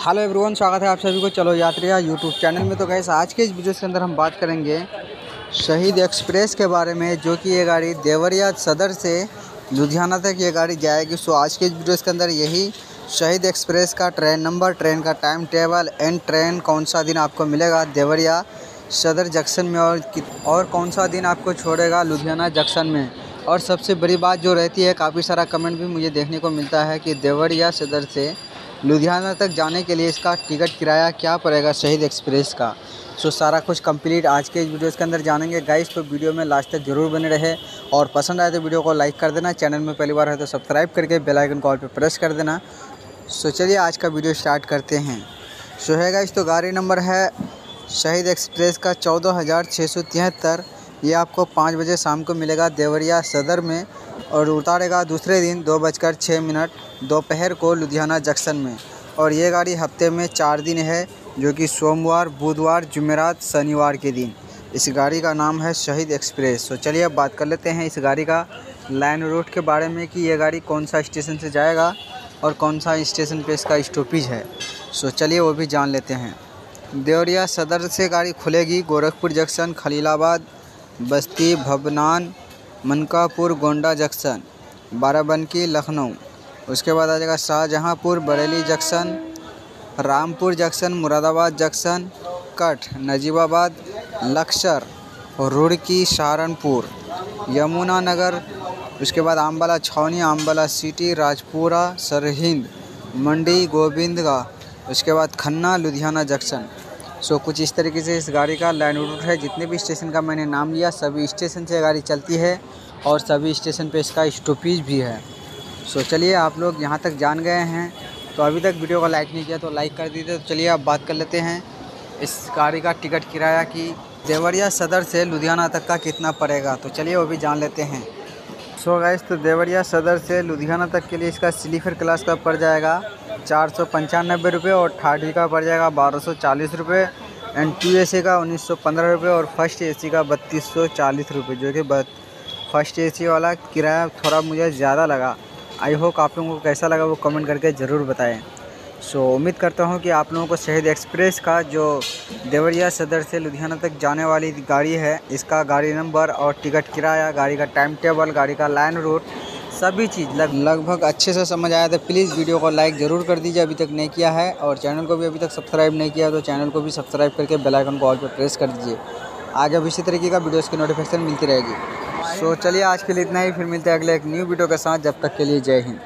Hello everyone, स्वागत है आप सभी को। चलो यात्रिया यूट्यूब चैनल में। तो गैस आज के इस वीडियो के अंदर हम बात करेंगे शहीद एक्सप्रेस के बारे में, जो कि ये गाड़ी देवरिया सदर से लुधियाना तक ये गाड़ी जाएगी। सो आज के इस वीडियो के अंदर यही शहीद एक्सप्रेस का ट्रेन नंबर ट्रेन का टाइम टेबल एंड ट्रेन कौन सा दिन आपको मिलेगा देवरिया सदर जंक्शन में, और और कौन सा दिन आपको छोड़ेगा लुधियाना जंक्शन में। और सबसे बड़ी बात जो रहती है, काफ़ी सारा कमेंट भी मुझे देखने को मिलता है कि देवरिया सदर से लुधियाना तक जाने के लिए इसका टिकट किराया क्या पड़ेगा शहीद एक्सप्रेस का? सो सारा कुछ कंप्लीट आज के इस वीडियो के अंदर जानेंगे। गाइस तो वीडियो में लास्ट तक ज़रूर बने रहे और पसंद आए तो वीडियो को लाइक कर देना। चैनल में पहली बार है तो सब्सक्राइब करके बेल आइकन कॉल पर प्रेस कर देना। सो चलिए आज का वीडियो स्टार्ट करते हैं। सो है गाइस तो गाड़ी नंबर है शहीद एक्सप्रेस का चौदह ये आपको पाँच बजे शाम को मिलेगा देवरिया सदर में और उतारेगा दूसरे दिन दो बजकर छः मिनट दोपहर को लुधियाना जंक्शन में। और ये गाड़ी हफ़्ते में चार दिन है, जो कि सोमवार, बुधवार, जुमेरात, शनिवार के दिन। इस गाड़ी का नाम है शहीद एक्सप्रेस। तो चलिए अब बात कर लेते हैं इस गाड़ी का लाइन रूट के बारे में कि यह गाड़ी कौन सा स्टेशन से जाएगा और कौन सा स्टेशन पे इसका स्टॉपेज है। सो चलिए वो भी जान लेते हैं। देवरिया सदर से गाड़ी खुलेगी गोरखपुर जंक्शन, खलीलाबाद बस्ती, भवनान, मनकापुर, गोंडा, जंक्शन, बाराबंकी, लखनऊ। उसके बाद आ जाएगा Shahjahanpur, Bareilly junction, Rampur junction, Moradabad junction cut Najibabad, Laksar, Roorkee, Saharanpur Yamunanagar उसके बाद आम्बाला छावनी आम्बाला सिटी, राजपुरा, सरहिंद, मंडी गोविंदगा उसके बाद Khanna, Ludhiana junction. So so, कुछ इस तरीके से इस गाड़ी का लाइन रूट है। जितने भी स्टेशन का मैंने नाम लिया सभी स्टेशन से गाड़ी चलती है और सभी स्टेशन पे इसका स्टॉपेज भी है। सो so, चलिए आप लोग यहाँ तक जान गए हैं। तो अभी तक वीडियो का लाइक नहीं किया तो लाइक कर दीजिए। तो चलिए आप बात कर लेते हैं इस गाड़ी का टिकट किराया कि। देवरिया सदर से लुधियाना तक का कितना पड़ेगा? तो चलिए वो भी जान लेते हैं। सो so, गैस तो देवरिया सदर से लुधियाना तक के लिए इसका स्लीपर क्लास का पड़ जाएगा। चार सौ पंचानबे रुपये और थर्ड का पड़ जाएगा बारह सौ चालीस रुपये एंड टू ए का उन्नीस सौ पंद्रह रुपये और फ़र्स्ट एसी का बत्तीस सौ चालीस रुपये जो कि फ़र्स्ट एसी वाला किराया थोड़ा मुझे ज़्यादा लगा। आई होप आप लोगों को कैसा लगा वो कमेंट करके ज़रूर बताएँ। सो so, उम्मीद करता हूँ कि आप लोगों को शहीद एक्सप्रेस का जो देवरिया सदर से लुधियाना तक जाने वाली गाड़ी है इसका गाड़ी नंबर और टिकट किराया गाड़ी का टाइम टेबल गाड़ी का लाइन रूट सभी चीज़ लग लगभग अच्छे से समझ आया तो प्लीज़ वीडियो को लाइक ज़रूर कर दीजिए, अभी तक नहीं किया है। और चैनल को भी अभी तक सब्सक्राइब नहीं किया तो चैनल को भी सब्सक्राइब करके बेल आइकन को ऑल पर प्रेस कर दीजिए। आगे अब इसी तरीके का वीडियोस की नोटिफिकेशन मिलती रहेगी। सो चलिए आज के लिए इतना ही। फिर मिलते हैं अगले एक न्यू वीडियो के साथ। जब तक के लिए जय हिंद।